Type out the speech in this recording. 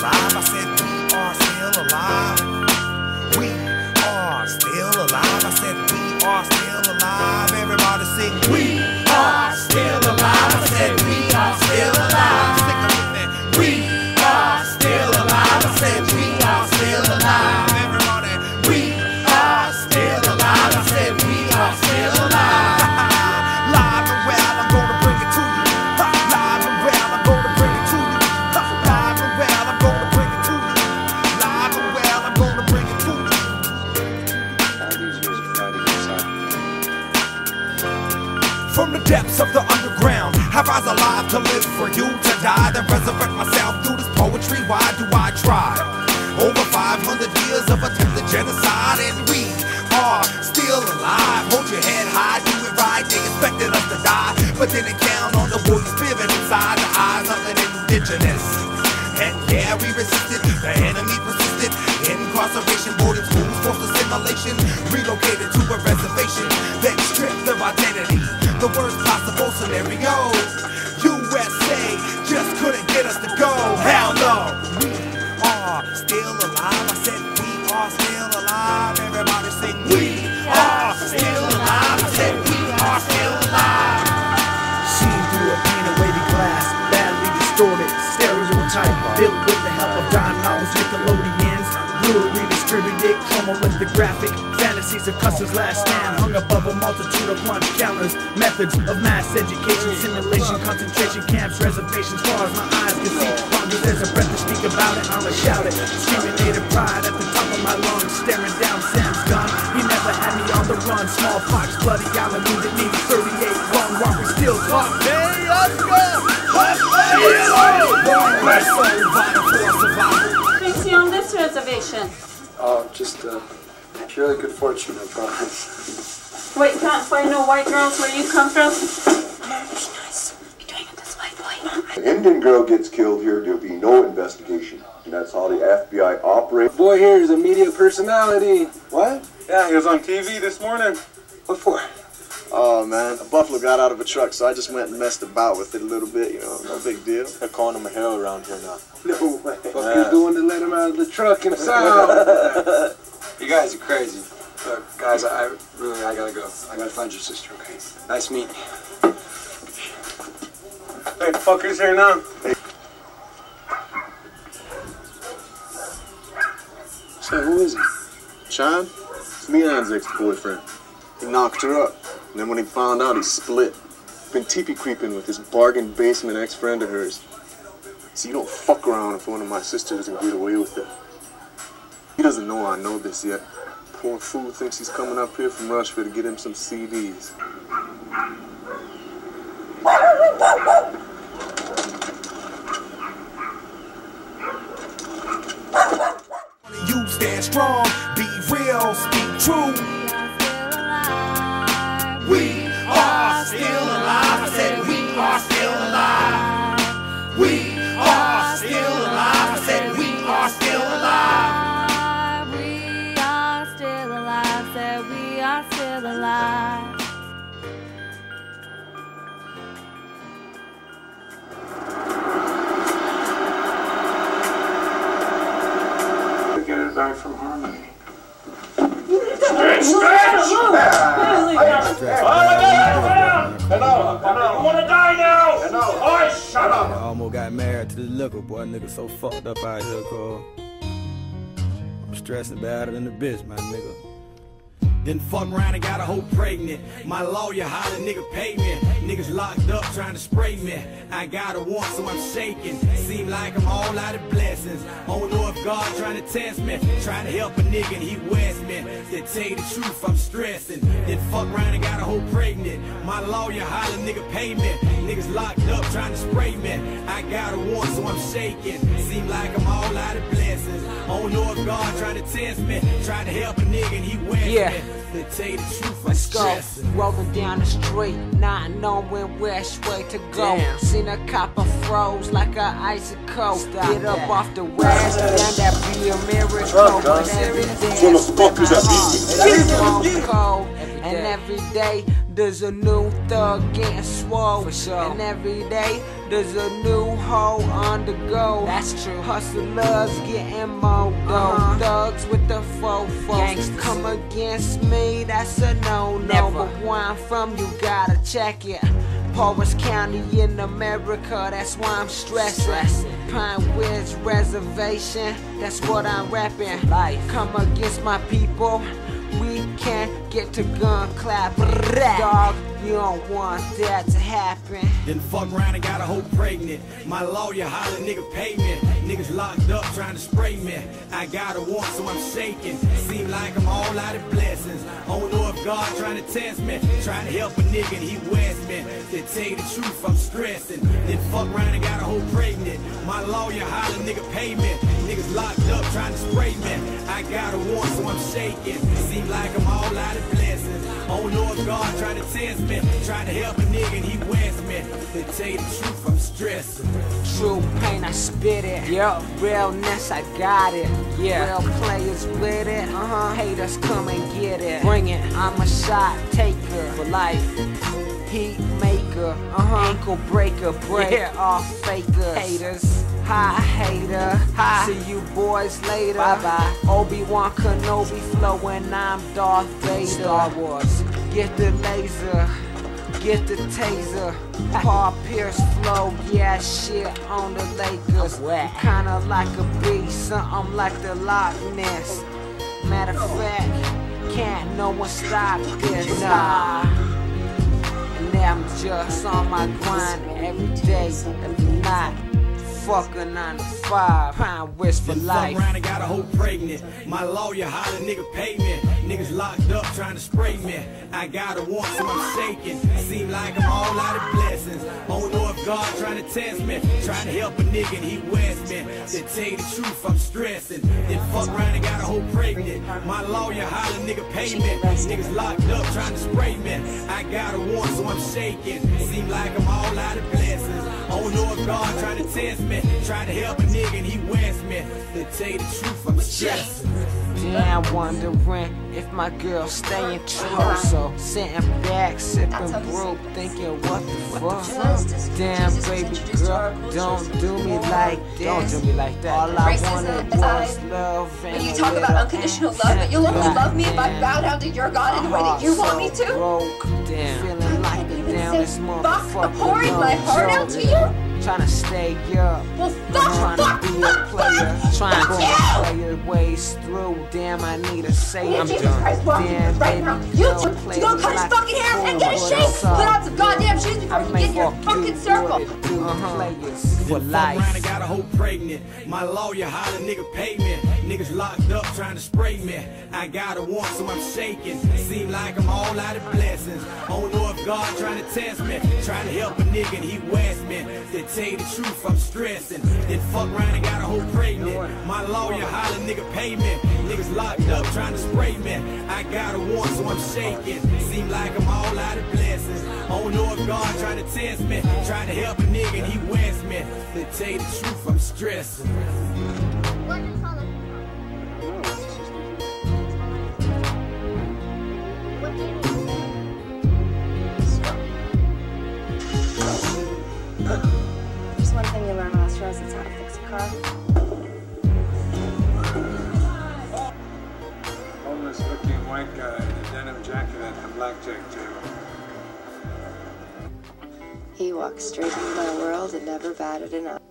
alive. I said, we are still alive. We are still alive. I said, we are still alive. Everybody sing, we depths of the underground, I rise alive to live for you, to die, then resurrect myself through this poetry. Why do I try? Over 500 years of attempted genocide, and we are still alive. Hold your head high, do it right. They expected us to die, but they count on the warrior spirit inside the eyes of an indigenous. And yeah, we resisted, the enemy persisted. Incarceration, boarding schools, forced assimilation, relocated to a reservation, The worst possible scenario. USA just couldn't get us to go. Hell no, we are still alive. I said we are still alive. Everybody sing, we are still alive. I said we are still alive. Seen through a of wavy glass, badly distorted, stereotype, built with the help of dime novels, Nickelodeons, lure redistributed, chromolithographic, fantasies of Custer's last stand, hung above a multitude of lunch counters, methods of mass education, simulation, concentration camps, reservations, far as my eyes can see, long as there's a breath to speak about it, I'ma shout it, screaming native pride at the top of my lungs, staring down Sam's gun, he never had me on the run, smallpox, bloody island, wounded knee, 38, long walk, we still talk, hey, let's go! Brings you on this reservation. Oh, just uh, purely good fortune, I promise. Wait, can't find no white girls where you come from? Nice. Be doing it this white boy. An Indian girl gets killed here, there'll be no investigation. And that's how the FBI operates. Boy here is a media personality. What? Yeah, he was on TV this morning. What for? Oh man, a buffalo got out of a truck, so I just went and messed about with it a little bit. You know, no big deal. They're calling him a hero around here now. No way. What Yeah. you doing to let him out of the truck himself? You guys are crazy. Look, guys, I, I really, I gotta go. I gotta find your sister, okay? Nice meeting you. Hey, the fucker's here now. Hey. so who is he? Sean, it's Leon's ex-boyfriend. He knocked her up, and then when he found out, he split. Been teepee creeping with this bargain basement ex-friend of hers. So you don't fuck around if one of my sisters can get away with it. He doesn't know I know this yet. Poor fool thinks he's coming up here from Rushville to get him some CDs. You stand strong, we are still alive. We get it back from Harmony. I almost got married to the liquor boy. Nigga so fucked up out here, cuz. I'm stressing better than the bitch, my nigga. Then fuck around and got a hoe pregnant. My lawyer hollered, nigga pay me. Niggas locked up trying to spray me. I got a want, so I'm shaking. Seem like I'm all out of blessings. Don't know if God trying to test me. Trying to help a nigga and he west me. To tell you the truth, I'm stressing. Then fuck around and got a hoe pregnant. My lawyer hollered, nigga pay me. Niggas locked up trying to spray me. I got a want, so I'm shaking. Seem like I'm all out of blessings. Don't know if God trying to test me. Trying to help a nigga and he west Yeah. me. To tell you the truth, I'm Let's go. stressing. Rolling down the street, not knowing which way to go. Damn. Seen a copper froze like a icicle. Stop Get up that. off the west, damn that be a miracle. Truck, huh? But every day What the fuck is that I mean? cold, and every day there's a new thug getting swole. For sure. And every day, there's a new hoe on the go. That's true. Hustlers getting more dough. Uh-huh. Thugs with the fofo. Gangsters. Come against me, that's a no no. Never. But where I'm from, you gotta check it. Powers County in America, that's why I'm stressing. Stressing. Pine Ridge Reservation, that's what I'm rapping. Life. Come against my people, we can't get to gun clap. Dog, you don't want that to happen. Then fuck around and got a hoe pregnant. My lawyer holler, nigga pay me. Niggas locked up trying to spray me. I got a warrant, so I'm shaking. Seem like I'm all out of blessings. I don't know if God trying to test me. Trying to help a nigga and he west me. To tell you the truth, I'm stressing. Then fuck around and got a hoe pregnant. My lawyer holler, nigga pay me. Niggas locked up trying to spray me. I got a warrant, so I'm shaking. Seem like I'm all out of blessings. Know if God trying to test me. Trying to help a nigga and he west me. To tell you the truth, I'm stressing. True pain, I spit it. Yup. Realness, I got it. Yeah. Real players with it. Uh-huh. Haters come and get it. Bring it. I'm a shot taker. For life. Heat maker. Uh-huh. Ankle breaker. Break Yeah. off fakers. Haters. Hi, hater. Hi. See you boys later. Bye-bye. Obi-Wan Kenobi flowing. I'm Darth Vader. Star Wars. Get the laser. Get the taser. Paul Pierce flow, yeah, shit on the Lakers. Kinda like a beast, something like the Loch Ness. Matter of fact, can't no one stop this. Nah. And I'm just on my grind every day, every night. Fuck a 9 to 5, Pine West for life. fuck around and got a hoe pregnant. My lawyer holler, nigga pay me. Niggas locked up trying to spray me. I got a warrant, so I'm shaking. Seem like I'm all out of blessings. Don't know if God trying to test me. Trying to help a nigga and he west me. To tell you the truth, I'm stressing. Then fuck around and got a hoe pregnant. My lawyer holler, nigga pay me. Niggas locked up trying to spray me. I got a warrant, so I'm shaking. Seem like I'm all out of blessings. I don't know if God trying to test me. Trying to help a nigga and he west me. To tell you the truth, I'm stressing. Damn, wondering if my girl staying true. So sitting back, sipping brew, thinking what the fuck. Damn, baby girl, don't do me like this. Don't do me like that. All I Racism wanted aside, was love and When you talk about unconditional love, but you'll only love me if I bow down to your God in the way that you want me to. Broke, Damn. Feeling like the even damnest say motherfucker. fuck pouring my heart out to you? Trying to stay up. Well, Trying fuck, to fuck, be a fuck, player. fuck, Trying fuck to play your ways through. Damn, I need a say. I'm Jesus done. Christ, walk Damn, right baby, now. You two, go cut I you may get in your fuck fucking circle. with uh-huh. two players for Then fuck around and life. got a hoe pregnant. My lawyer holler, nigga pay me. Niggas locked up trying to spray me. I got a warrant, so I'm shaking. Seem like I'm all out of blessings. I don't know if God trying to test me. Trying to help a nigga and he west me. To tell you the truth, I'm stressing. Then fuck around and got a hoe pregnant. My lawyer holler, nigga pay me. Niggas locked up trying to spray me. I got a warrant, so I'm shaking. Seem like I'm all out of blessings. I don't know if God trying to test me. Trying to help a nigga and he west me. To tell you the truth, I'm stressing. There's one thing you learn on this road, it's how to fix a car. Homeless looking white guy in a denim jacket at the blackjack table. Walked straight into my world and never batted an eye.